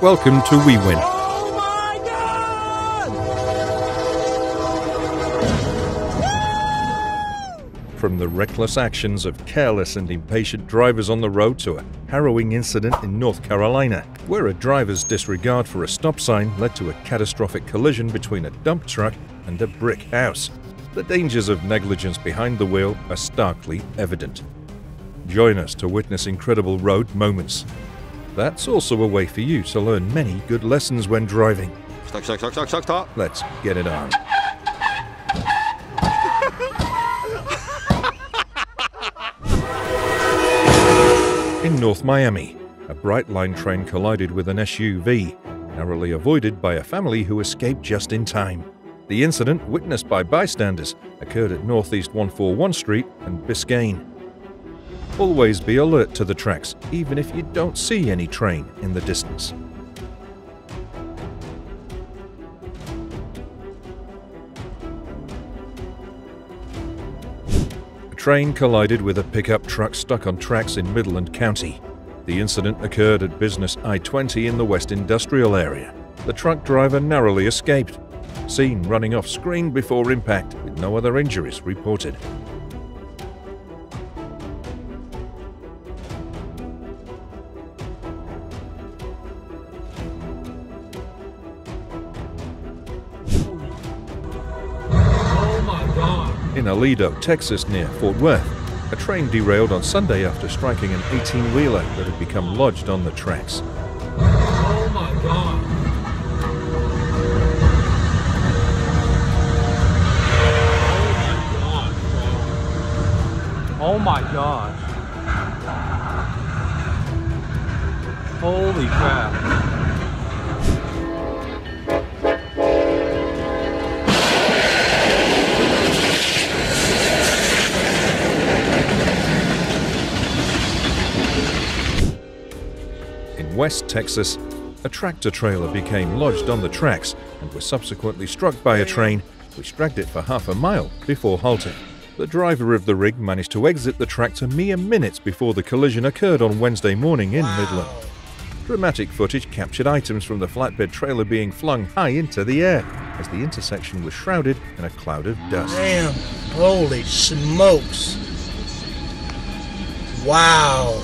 Welcome to We Win. From the reckless actions of careless and impatient drivers on the road to a harrowing incident in North Carolina, where a driver's disregard for a stop sign led to a catastrophic collision between a dump truck and a brick house. The dangers of negligence behind the wheel are starkly evident. Join us to witness incredible road moments. That's also a way for you to learn many good lessons when driving. Stop, stop, stop, stop, stop, stop. Let's get it on. In North Miami, a Brightline train collided with an SUV, narrowly avoided by a family who escaped just in time. The incident, witnessed by bystanders, occurred at Northeast 141 Street and Biscayne. Always be alert to the tracks, even if you don't see any train in the distance. A train collided with a pickup truck stuck on tracks in Midland County. The incident occurred at Business I 20 in the West Industrial area. The truck driver narrowly escaped, seen running off screen before impact with no other injuries reported. Aledo, Texas, near Fort Worth, a train derailed on Sunday after striking an 18 wheeler that had become lodged on the tracks. Oh my god! Oh my god! Holy crap! West Texas, a tractor trailer became lodged on the tracks and was subsequently struck by a train, which dragged it for half a mile before halting. The driver of the rig managed to exit the tractor mere minutes before the collision occurred on Wednesday morning in Midland. Dramatic footage captured items from the flatbed trailer being flung high into the air as the intersection was shrouded in a cloud of dust. Damn. Holy smokes. Wow.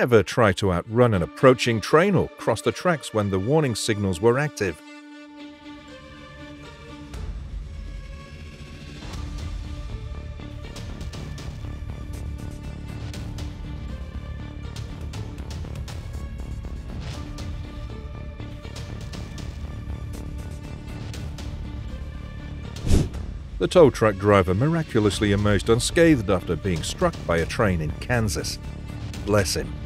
Never try to outrun an approaching train or cross the tracks when the warning signals were active. The tow truck driver miraculously emerged unscathed after being struck by a train in Kansas. Bless him.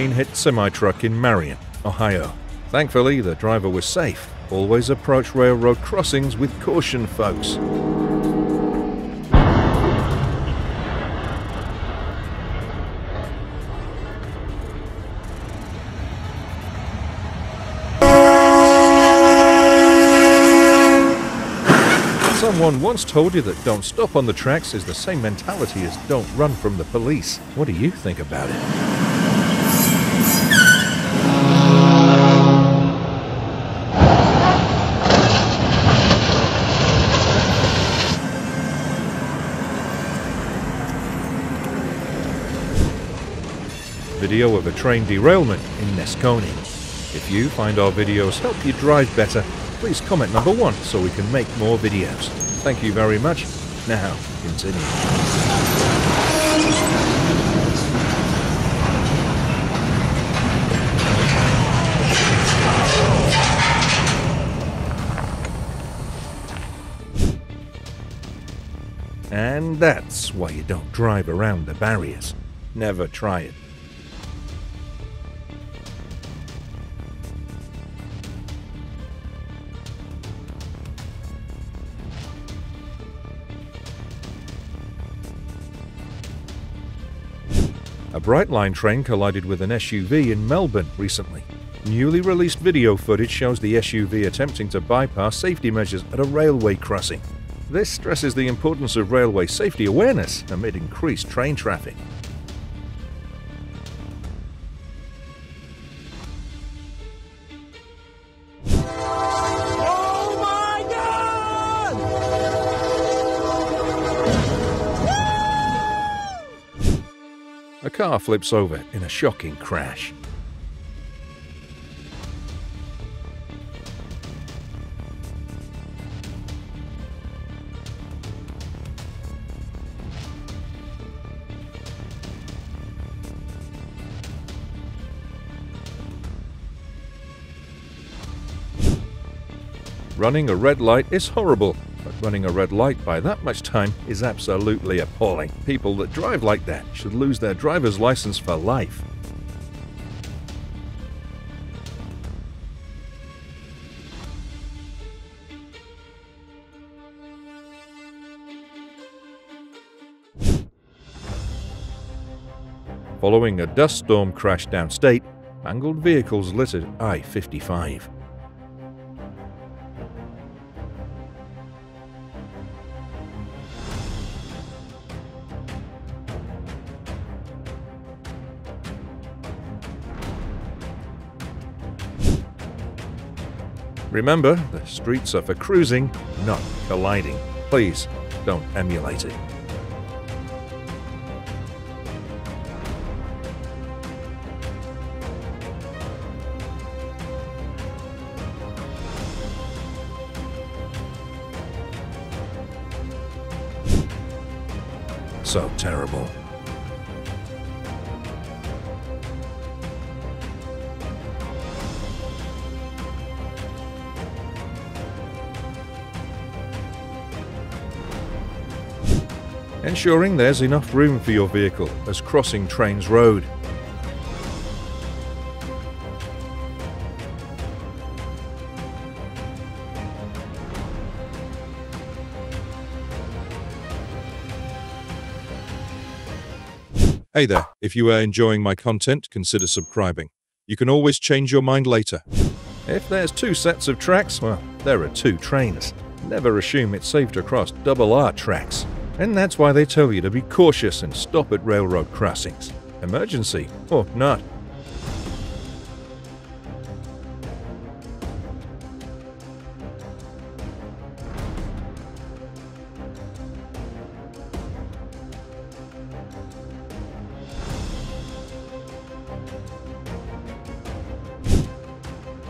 Train hit semi-truck in Marion, Ohio. Thankfully, the driver was safe. Always approach railroad crossings with caution, folks. Someone once told you that don't stop on the tracks is the same mentality as don't run from the police. What do you think about it? Video of a train derailment in Nesconi. If you find our videos help you drive better, please comment number one so we can make more videos. Thank you very much. Now, continue. And that's why you don't drive around the barriers. Never try it. Brightline train collided with an SUV in Melbourne recently. Newly released video footage shows the SUV attempting to bypass safety measures at a railway crossing. This stresses the importance of railway safety awareness amid increased train traffic. Car flips over in a shocking crash. Running a red light is horrible, running a red light by that much time is absolutely appalling. People that drive like that should lose their driver's license for life. Following a dust storm crash downstate, mangled vehicles littered I-55. Remember, the streets are for cruising, not colliding. Please don't emulate it. So terrible. Ensuring there's enough room for your vehicle as crossing Trains Road. Hey there, if you are enjoying my content, consider subscribing. You can always change your mind later. If there's two sets of tracks, well, there are two trains. Never assume it's safe to cross double R tracks. And that's why they tell you to be cautious and stop at railroad crossings. Emergency or not.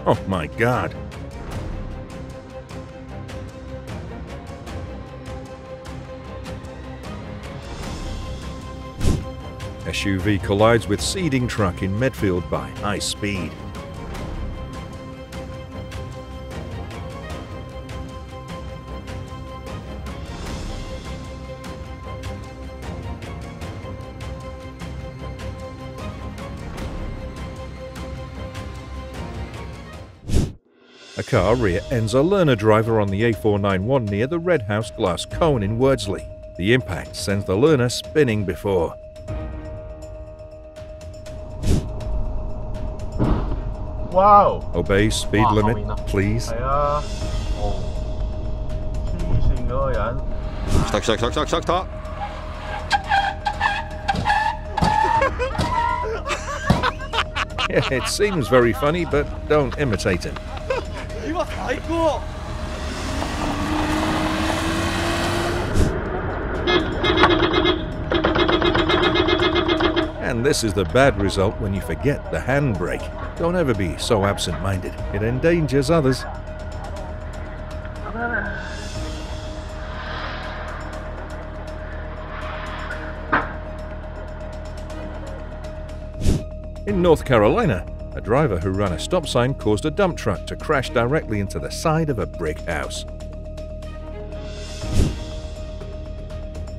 Oh my god. SUV collides with seeding truck in Medfield by high speed. A car rear ends a learner driver on the A491 near the Red House Glass Cone in Wordsley. The impact sends the learner spinning before. Wow！ Obey speed 哇后 limit, 面啊 please. 系啊，哦，黐线嗰个人， Stuck, stuck, stuck, stuck, stuck, stuck. it seems very funny, but don't imitate him. 咦我睇过。 And this is the bad result when you forget the handbrake. Don't ever be so absent minded, it endangers others. In North Carolina, a driver who ran a stop sign caused a dump truck to crash directly into the side of a brick house.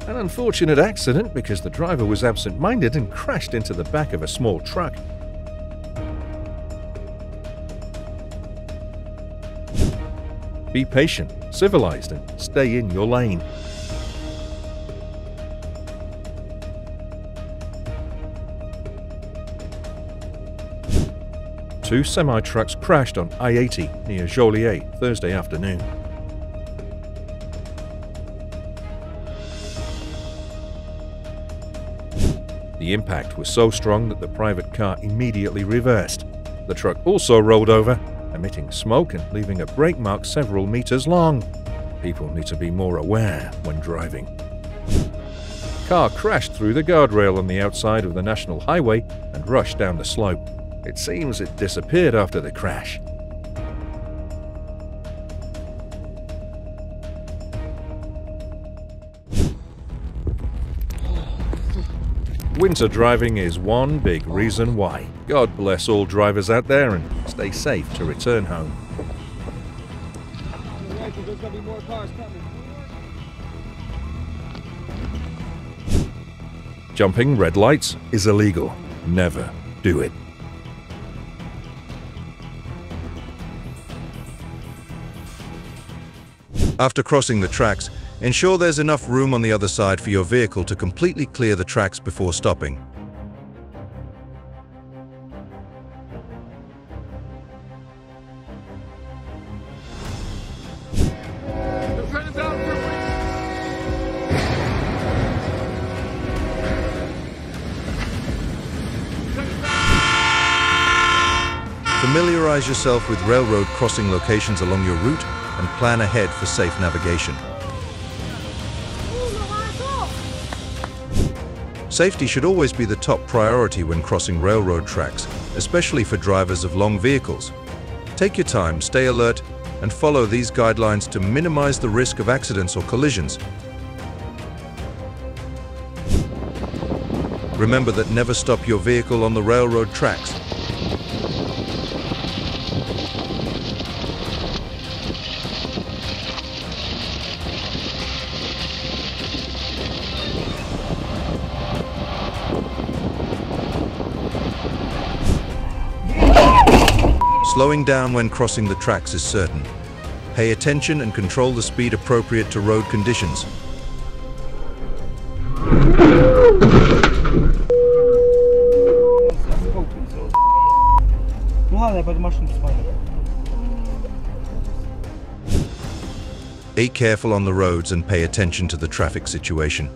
An unfortunate accident because the driver was absent minded and crashed into the back of a small truck. Be patient, civilized, and stay in your lane. Two semi-trucks crashed on I-80 near Joliet Thursday afternoon. The impact was so strong that the private car immediately reversed. The truck also rolled over emitting smoke and leaving a brake mark several meters long. People need to be more aware when driving. Car crashed through the guardrail on the outside of the national highway and rushed down the slope. It seems it disappeared after the crash. Winter driving is one big reason why. God bless all drivers out there and stay safe to return home. Jumping red lights is illegal. Never do it. After crossing the tracks, ensure there's enough room on the other side for your vehicle to completely clear the tracks before stopping. Yourself with railroad crossing locations along your route and plan ahead for safe navigation. Safety should always be the top priority when crossing railroad tracks, especially for drivers of long vehicles. Take your time, stay alert, and follow these guidelines to minimize the risk of accidents or collisions. Remember that never stop your vehicle on the railroad tracks. Slowing down when crossing the tracks is certain. Pay attention and control the speed appropriate to road conditions. Be careful on the roads and pay attention to the traffic situation.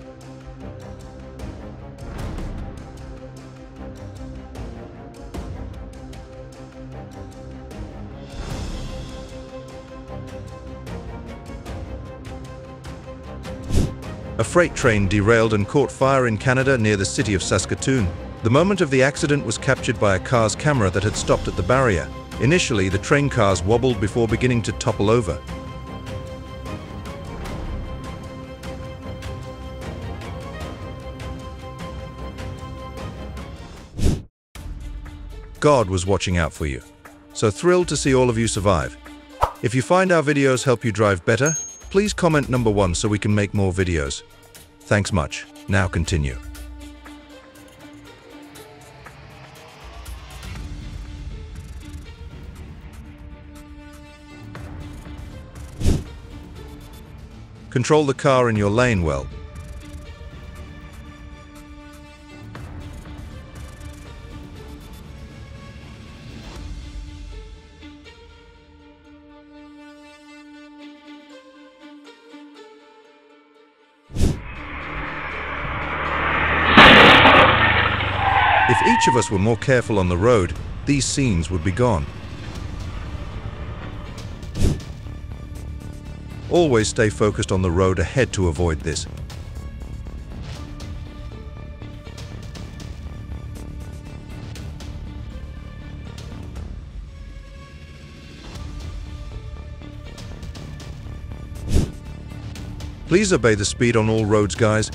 Freight train derailed and caught fire in Canada near the city of Saskatoon. The moment of the accident was captured by a car's camera that had stopped at the barrier. Initially, the train cars wobbled before beginning to topple over. God was watching out for you. So thrilled to see all of you survive. If you find our videos help you drive better, please comment number one so we can make more videos. Thanks much. Now continue. Control the car in your lane well. Of us were more careful on the road, these scenes would be gone. Always stay focused on the road ahead to avoid this. Please obey the speed on all roads, guys.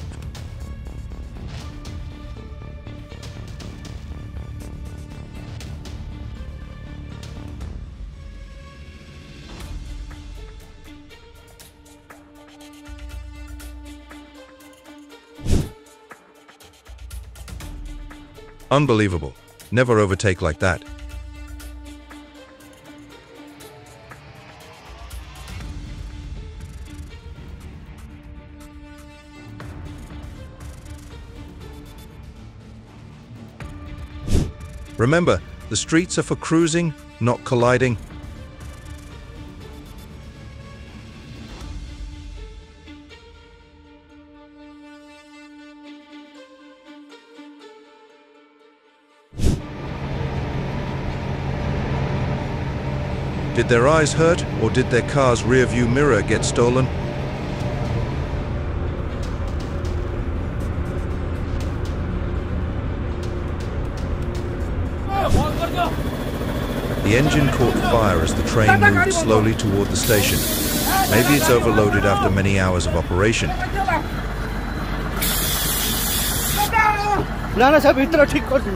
Unbelievable. Never overtake like that. Remember, The streets are for cruising, not colliding. their eyes hurt or did their car's rearview mirror get stolen? The engine caught fire as the train moved slowly toward the station. Maybe it's overloaded after many hours of operation. না না সব ভিতরে ঠিক করছি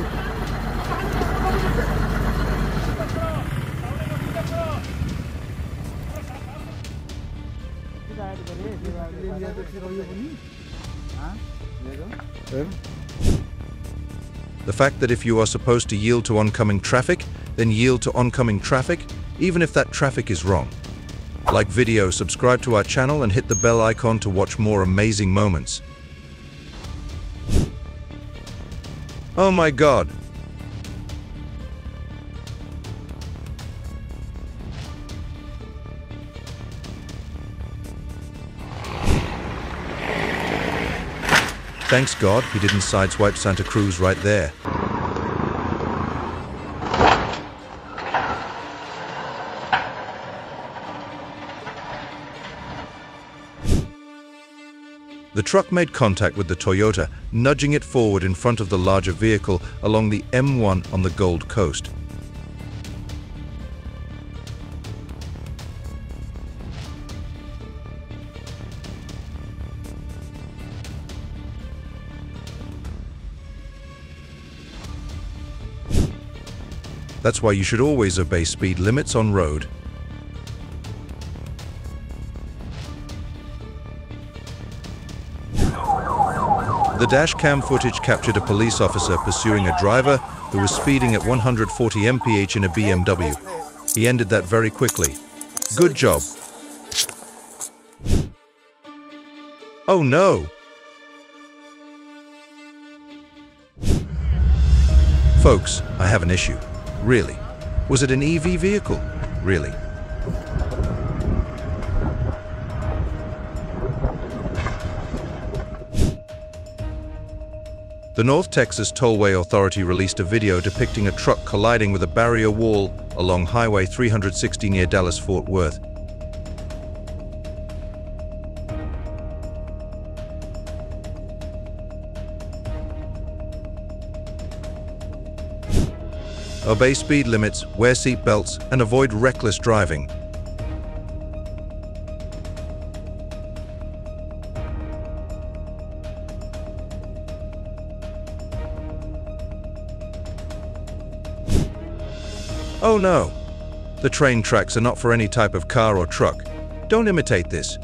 fact that if you are supposed to yield to oncoming traffic, then yield to oncoming traffic, even if that traffic is wrong. Like video, subscribe to our channel and hit the bell icon to watch more amazing moments. Oh my god! Thanks God he didn't sideswipe Santa Cruz right there. The truck made contact with the Toyota, nudging it forward in front of the larger vehicle along the M1 on the Gold Coast. That's why you should always obey speed limits on road. The dash cam footage captured a police officer pursuing a driver who was speeding at 140 mph in a BMW. He ended that very quickly. Good job. Oh no! Folks, I have an issue. Really? Was it an EV vehicle? Really? The North Texas Tollway Authority released a video depicting a truck colliding with a barrier wall along Highway 360 near Dallas Fort Worth. Obey speed limits, wear seat belts, and avoid reckless driving. Oh no! The train tracks are not for any type of car or truck. Don't imitate this.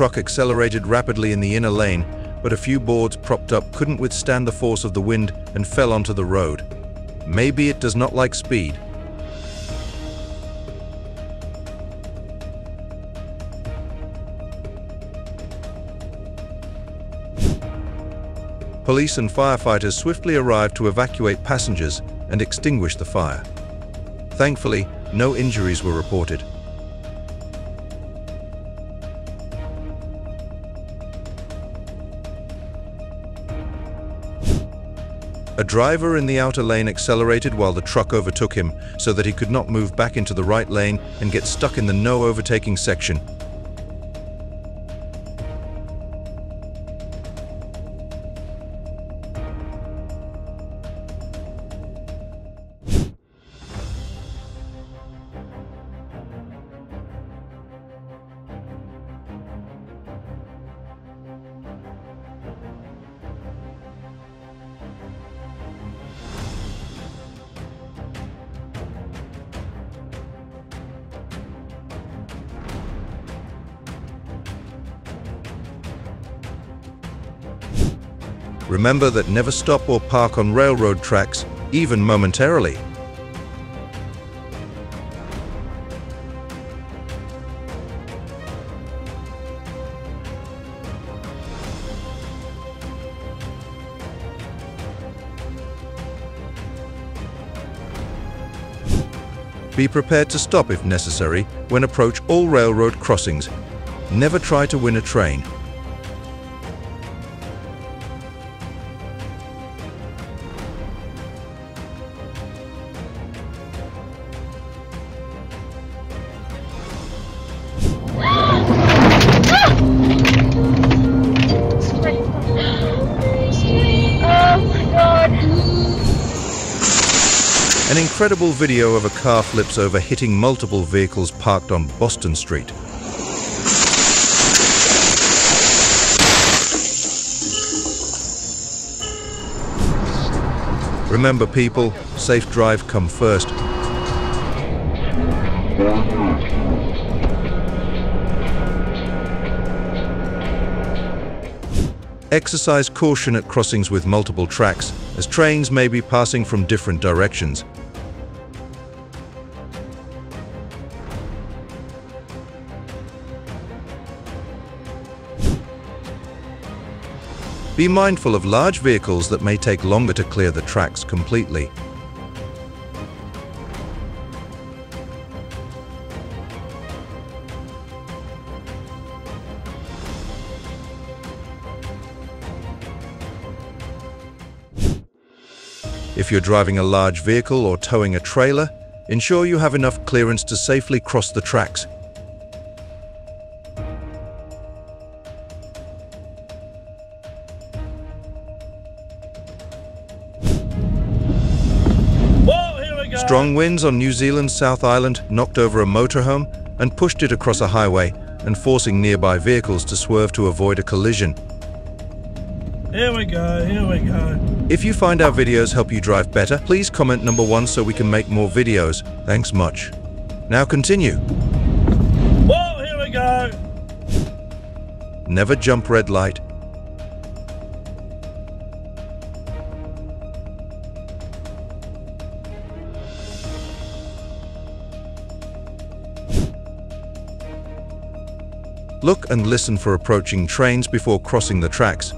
Truck accelerated rapidly in the inner lane, but a few boards propped up couldn't withstand the force of the wind and fell onto the road. Maybe it does not like speed. Police and firefighters swiftly arrived to evacuate passengers and extinguish the fire. Thankfully, no injuries were reported. Driver in the outer lane accelerated while the truck overtook him so that he could not move back into the right lane and get stuck in the no overtaking section. Remember that never stop or park on railroad tracks even momentarily. Be prepared to stop if necessary when approach all railroad crossings. Never try to win a train. Incredible video of a car flips over hitting multiple vehicles parked on Boston Street. Remember people, safe drive come first. Exercise caution at crossings with multiple tracks, as trains may be passing from different directions. Be mindful of large vehicles that may take longer to clear the tracks completely. If you're driving a large vehicle or towing a trailer, ensure you have enough clearance to safely cross the tracks. Strong winds on New Zealand's South Island knocked over a motorhome and pushed it across a highway and forcing nearby vehicles to swerve to avoid a collision. Here we go. Here we go. If you find our videos help you drive better, please comment number one so we can make more videos. Thanks much. Now continue. Whoa, here we go. Never jump red light. Look and listen for approaching trains before crossing the tracks.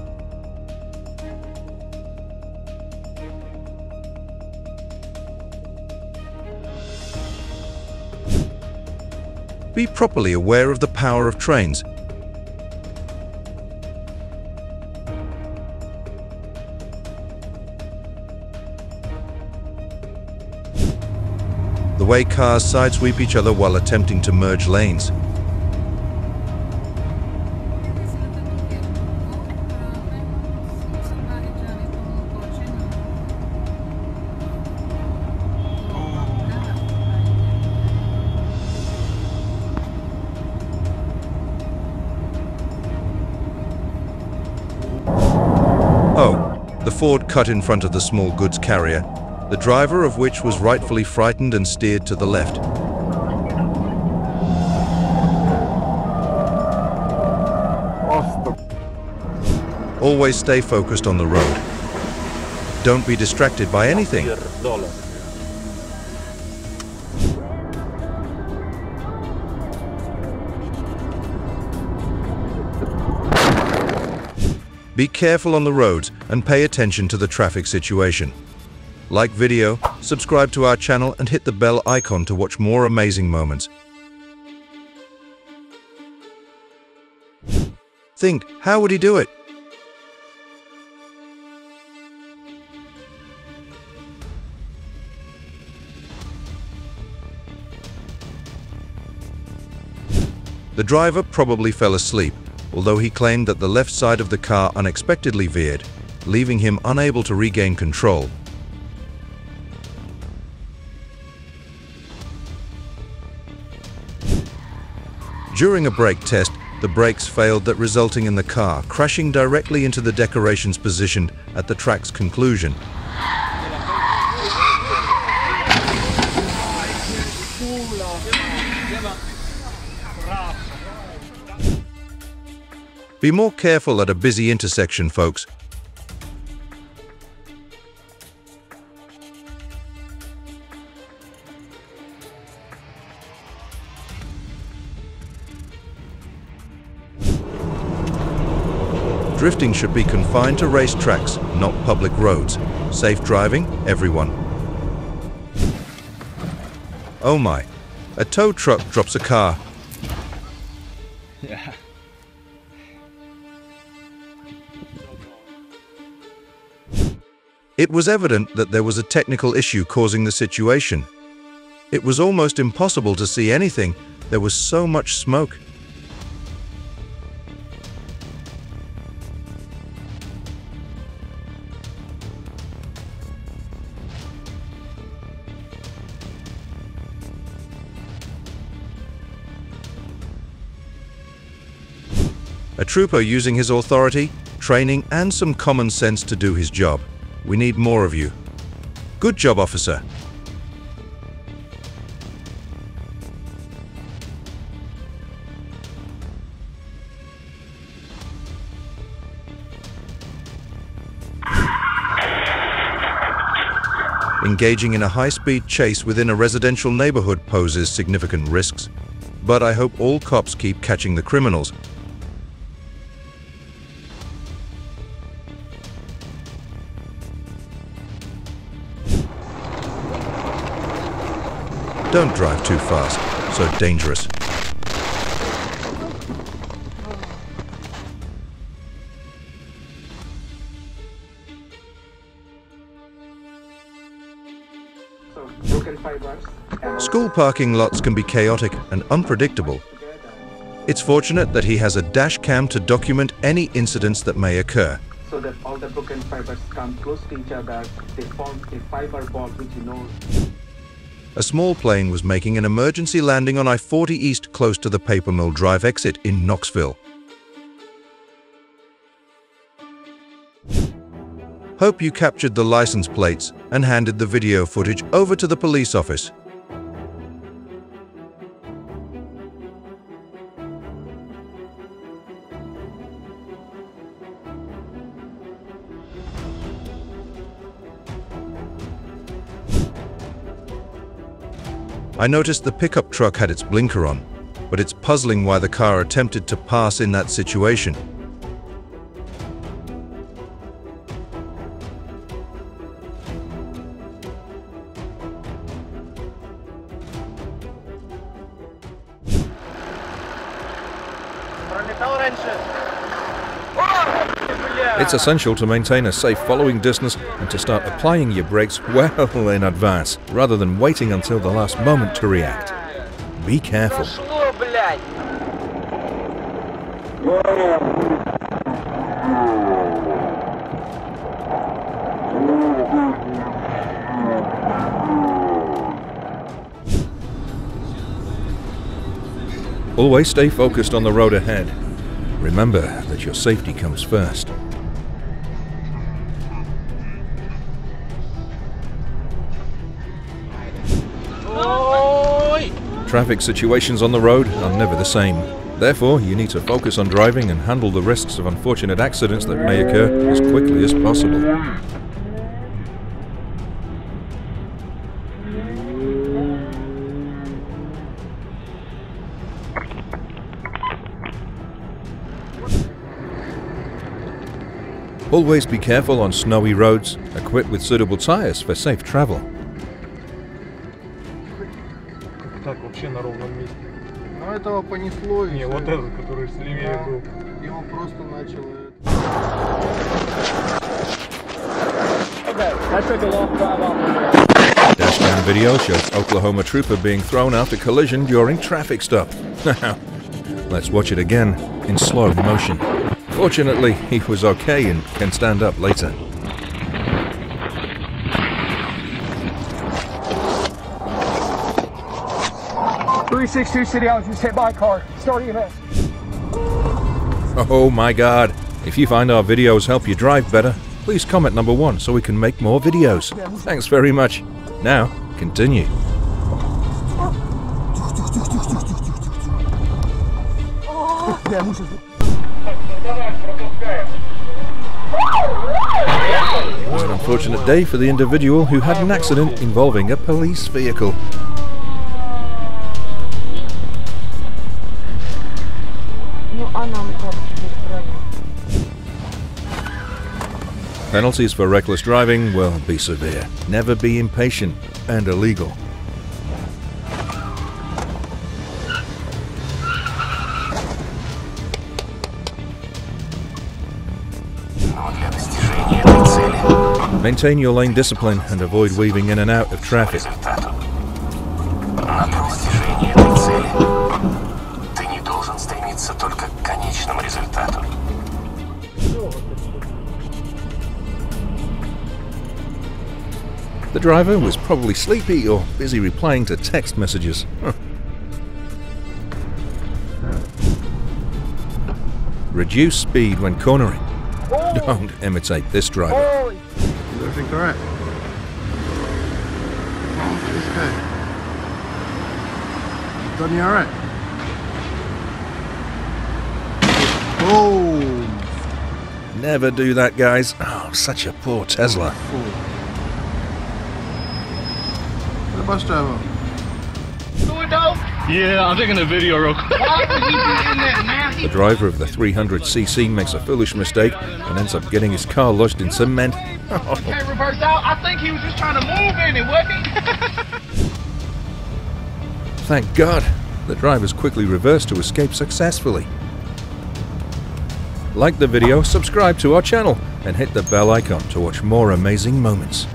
Be properly aware of the power of trains. The way cars sidesweep each other while attempting to merge lanes. Ford cut in front of the small goods carrier, the driver of which was rightfully frightened and steered to the left. Always stay focused on the road. Don't be distracted by anything. Be careful on the roads and pay attention to the traffic situation. Like video, subscribe to our channel and hit the bell icon to watch more amazing moments. Think, how would he do it? The driver probably fell asleep, although he claimed that the left side of the car unexpectedly veered, leaving him unable to regain control. During a brake test, the brakes failed that resulting in the car crashing directly into the decorations positioned at the track's conclusion. Be more careful at a busy intersection, folks. Drifting should be confined to racetracks, not public roads. Safe driving, everyone. Oh my. A tow truck drops a car. Yeah. It was evident that there was a technical issue causing the situation. It was almost impossible to see anything. There was so much smoke. A trooper using his authority, training, and some common sense to do his job. We need more of you. Good job, officer. Engaging in a high-speed chase within a residential neighborhood poses significant risks. But I hope all cops keep catching the criminals Don't drive too fast, so dangerous. School parking lots can be chaotic and unpredictable. It's fortunate that he has a dash cam to document any incidents that may occur. so that all the broken fibers come close to each other. They form a fiber ball, which you know A small plane was making an emergency landing on I-40 East close to the Paper Mill Drive exit in Knoxville. Hope you captured the license plates and handed the video footage over to the police office. I noticed the pickup truck had its blinker on, but it's puzzling why the car attempted to pass in that situation. it's essential to maintain a safe following distance and to start applying your brakes well in advance, rather than waiting until the last moment to react. Be careful. Always stay focused on the road ahead. Remember that your safety comes first. Traffic situations on the road are never the same. Therefore, you need to focus on driving and handle the risks of unfortunate accidents that may occur as quickly as possible. Always be careful on snowy roads, equipped with suitable tires for safe travel. вообще на ровном месте. Ну этого понесло и Не, всё. вот этот, который слевее Да. был. Его просто начало. Okay, I took a long drive off the Dashcam video shows Oklahoma trooper being thrown after collision during traffic stop. Now, let's watch it again in slow motion. Fortunately, he was okay and can stand up later. Three six two City, I was just hit by a car. Start EMS. Oh my god. If you find our videos help you drive better, please comment number one so we can make more videos. Thanks very much. Now, continue. It an unfortunate day for the individual who had an accident involving a police vehicle. Penalties for reckless driving will be severe. Never be impatient and illegal. Maintain your lane discipline and avoid weaving in and out of traffic. The driver was probably sleepy or busy replying to text messages. Reduce speed when cornering. Don't imitate this driver. Holy Is everything correct? Oh, this guy. Done you alright? Boom! Never do that, guys. Oh, such a poor Tesla. Fool. The bus driver. do it though. Yeah, I'm taking a video real quick. Why would he be in that now? The driver of the 300cc makes a foolish mistake and ends up getting his car lodged in cement. Can't reverse out. I think he was just trying to move in it, wasn't he? Thank God, the drivers quickly reversed to escape successfully. Like the video, subscribe to our channel, and hit the bell icon to watch more amazing moments.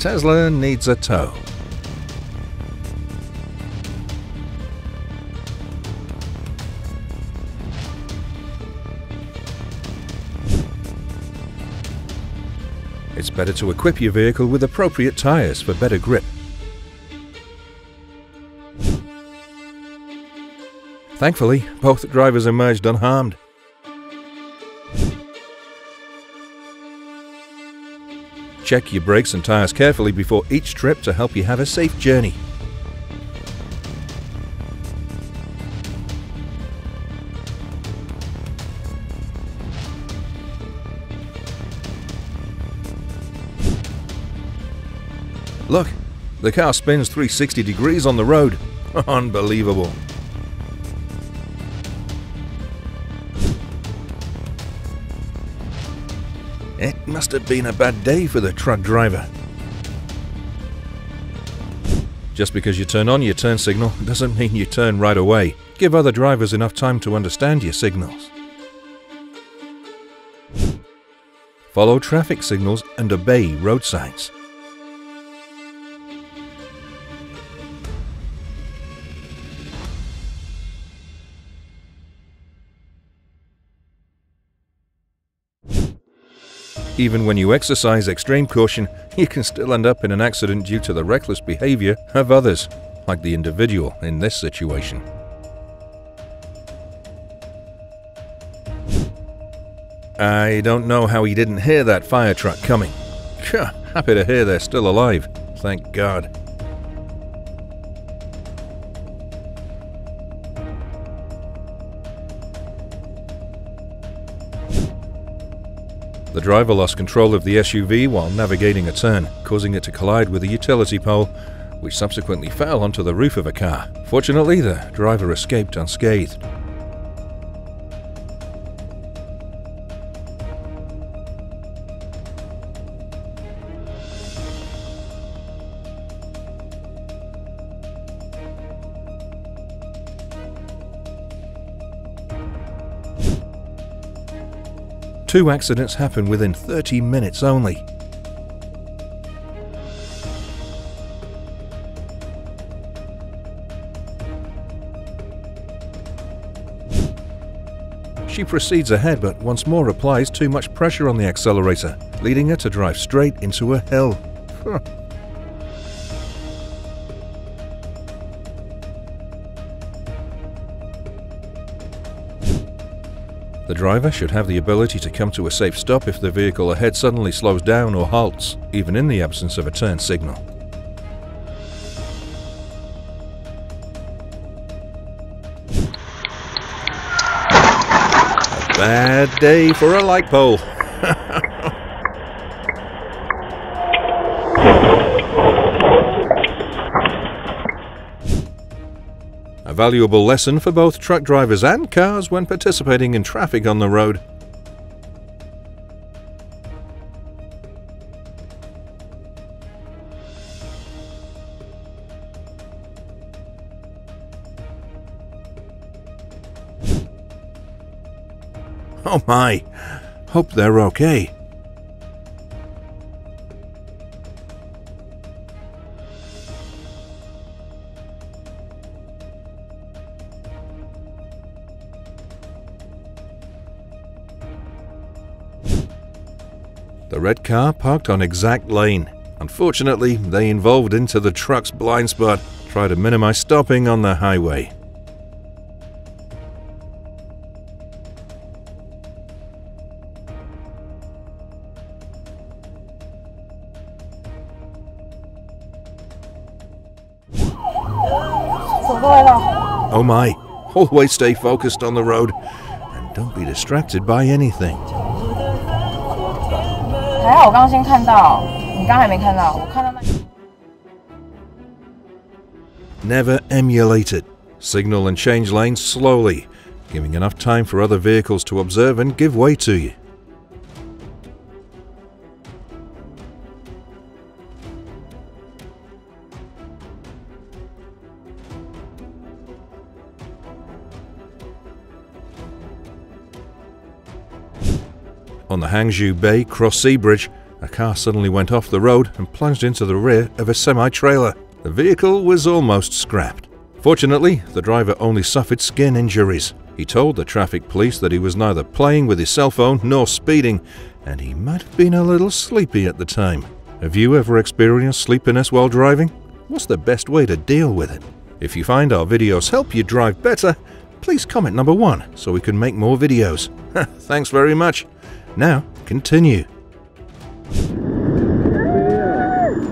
Tesla needs a tow. It's better to equip your vehicle with appropriate tyres for better grip. Thankfully, both drivers emerged unharmed. Check your brakes and tyres carefully before each trip to help you have a safe journey. Look, the car spins 360 degrees on the road. Unbelievable. Must have been a bad day for the truck driver. Just because you turn on your turn signal doesn't mean you turn right away. Give other drivers enough time to understand your signals. Follow traffic signals and obey road signs. Even when you exercise extreme caution, you can still end up in an accident due to the reckless behavior of others, like the individual in this situation. I don't know how he didn't hear that fire truck coming. Happy to hear they're still alive. Thank God. The driver lost control of the SUV while navigating a turn, causing it to collide with a utility pole, which subsequently fell onto the roof of a car. Fortunately, the driver escaped unscathed. Two accidents happen within 30 minutes only. She proceeds ahead but once more applies too much pressure on the accelerator, leading her to drive straight into a hill. driver should have the ability to come to a safe stop if the vehicle ahead suddenly slows down or halts, even in the absence of a turn signal. A bad day for a light pole. Valuable lesson for both truck drivers and cars when participating in traffic on the road. Oh my! Hope they're okay. Car parked on exact lane. Unfortunately, they involved into the truck's blind spot, try to minimize stopping on the highway. Oh my, always stay focused on the road and don't be distracted by anything. 还好我刚刚先看到，你刚还没看到，我看到那。 Never emulate it. Signal and change lanes slowly, giving enough time for other vehicles to observe and give way to you. Hangzhou Bay Cross Sea Bridge, a car suddenly went off the road and plunged into the rear of a semi trailer. The vehicle was almost scrapped. Fortunately, the driver only suffered skin injuries. He told the traffic police that he was neither playing with his cell phone nor speeding, and he might have been a little sleepy at the time. Have you ever experienced sleepiness while driving? What's the best way to deal with it? If you find our videos help you drive better, please comment number one so we can make more videos. Thanks very much. Now, continue.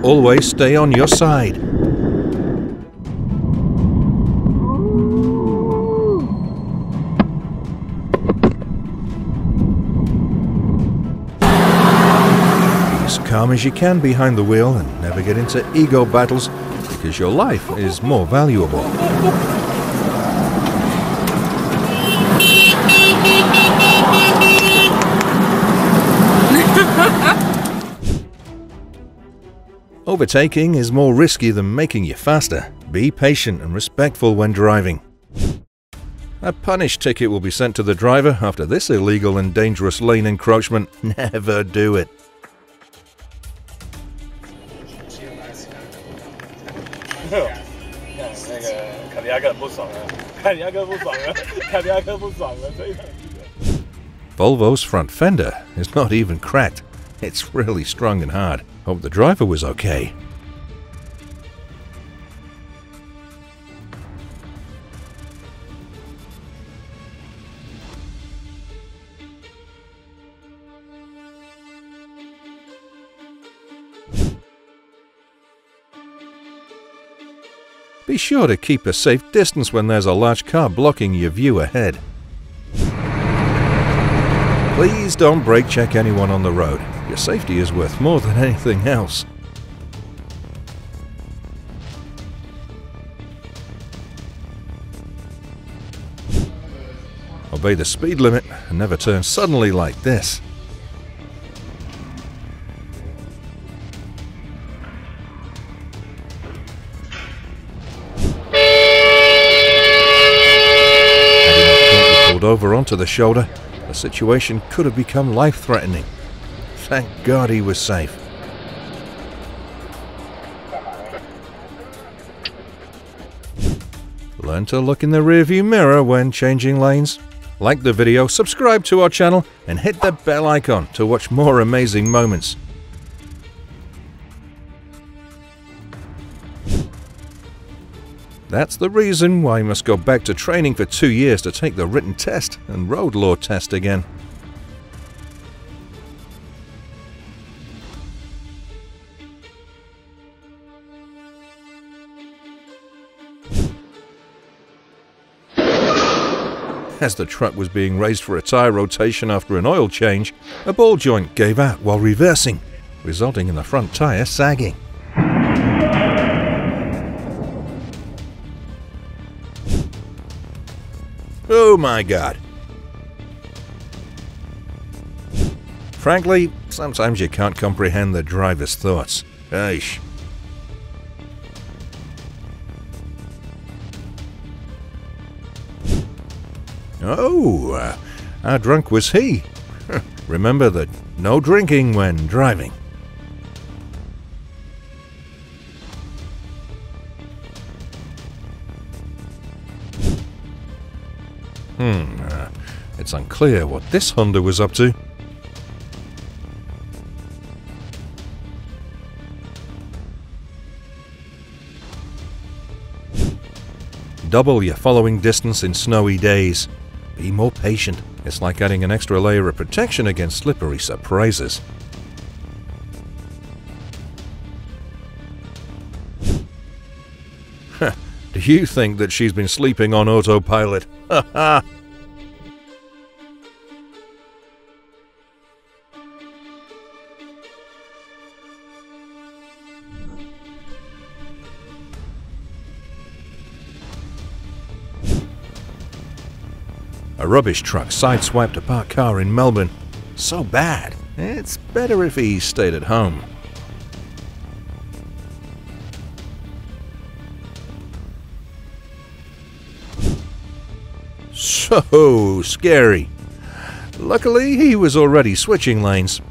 Always stay on your side. Be as calm as you can behind the wheel and never get into ego battles because your life is more valuable. Overtaking is more risky than making you faster. Be patient and respectful when driving. A punish ticket will be sent to the driver after this illegal and dangerous lane encroachment. Never do it. Volvo's front fender is not even cracked. It's really strong and hard. Hope the driver was okay. Be sure to keep a safe distance when there's a large car blocking your view ahead. Please don't brake check anyone on the road. Safety is worth more than anything else. Obey the speed limit and never turn suddenly like this. Had he not pulled over onto the shoulder, the situation could have become life-threatening. Thank God he was safe. Learn to look in the rearview mirror when changing lanes. Like the video, subscribe to our channel, and hit the bell icon to watch more amazing moments. That's the reason why you must go back to training for two years to take the written test and road law test again. As the truck was being raised for a tyre rotation after an oil change, a ball joint gave out while reversing, resulting in the front tyre sagging. Oh my god. Frankly, sometimes you can't comprehend the driver's thoughts. Aish. Oh, how drunk was he? Remember that no drinking when driving. Hmm, uh, it's unclear what this Honda was up to. Double your following distance in snowy days. Be more patient. It's like adding an extra layer of protection against slippery surprises. Do you think that she's been sleeping on autopilot? Ha ha! A rubbish truck sideswiped a parked car in Melbourne. So bad. It's better if he stayed at home. So scary. Luckily, he was already switching lanes.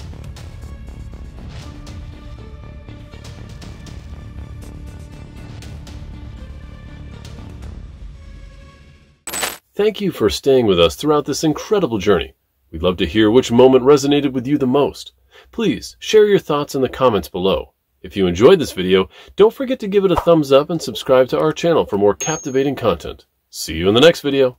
Thank you for staying with us throughout this incredible journey. We'd love to hear which moment resonated with you the most. Please share your thoughts in the comments below. If you enjoyed this video, don't forget to give it a thumbs up and subscribe to our channel for more captivating content. See you in the next video.